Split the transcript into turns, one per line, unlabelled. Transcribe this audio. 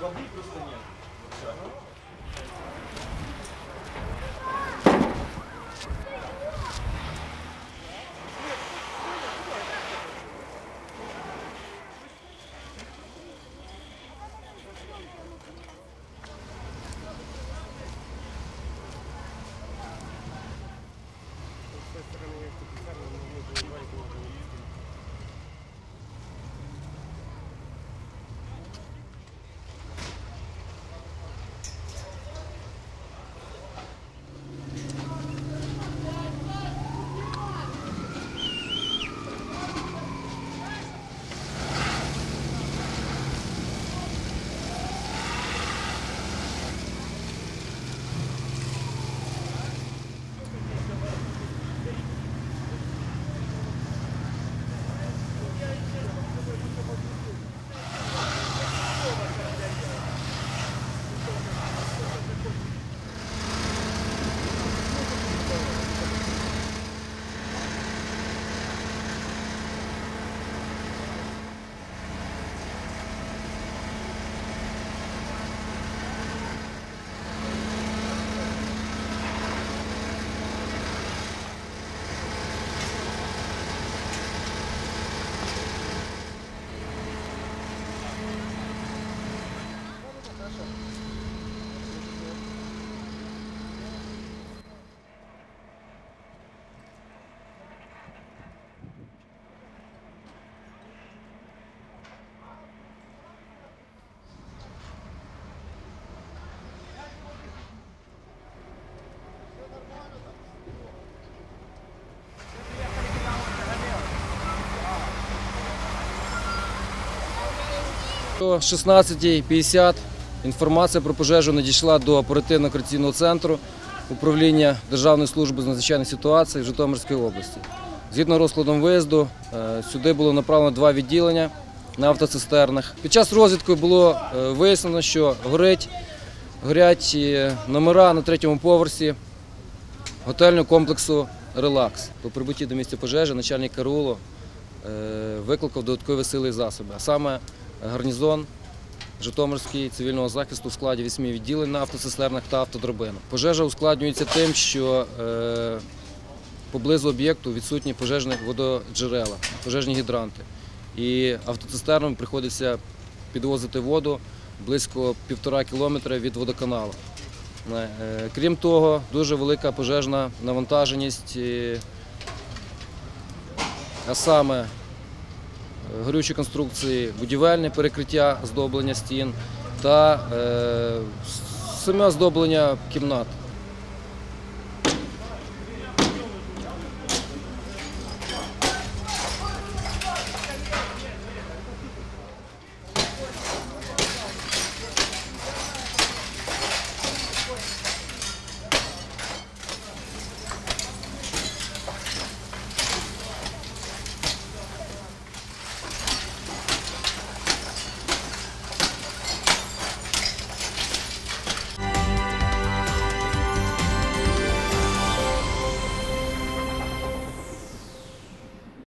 Воды просто нет.
О 16.50 інформація про пожежу надійшла до оперативно-координаційного центру управління Державної служби з надзвичайних ситуацій в Житомирській області. Згідно з розкладом виїзду, е, сюди було направлено два відділення на автоцистернах. Під час розвідки було е, вияснено, що горить, горять е, номера на третьому поверсі готельного комплексу Релакс. По прибутті до місця пожежі начальник караулу викликав додаткові сили і засоби, а саме гарнізон Житомирський цивільного захисту в складі вісьми відділень на автоцистернах та автодробинах. Пожежа ускладнюється тим, що е, поблизу об'єкту відсутні пожежні вододжерела, пожежні гідранти. І автоцистернам приходиться підвозити воду близько півтора кілометра від водоканалу. Е, Крім того, дуже велика пожежна навантаженість, е, а саме горючі конструкції, будівельне перекриття оздоблення стін та е, саме оздоблення кімнат.